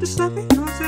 Just stop it.